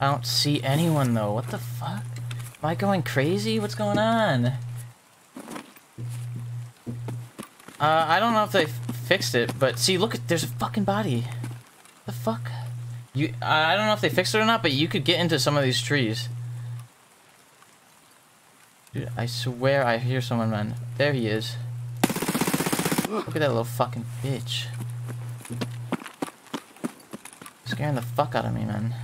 I don't see anyone though. What the fuck? Am I going crazy? What's going on? Uh, I don't know if they fixed it, but see, look, there's a fucking body. The fuck? You, I don't know if they fixed it or not, but you could get into some of these trees. Dude, I swear I hear someone man. There he is. Look at that little fucking bitch. Scaring the fuck out of me, man.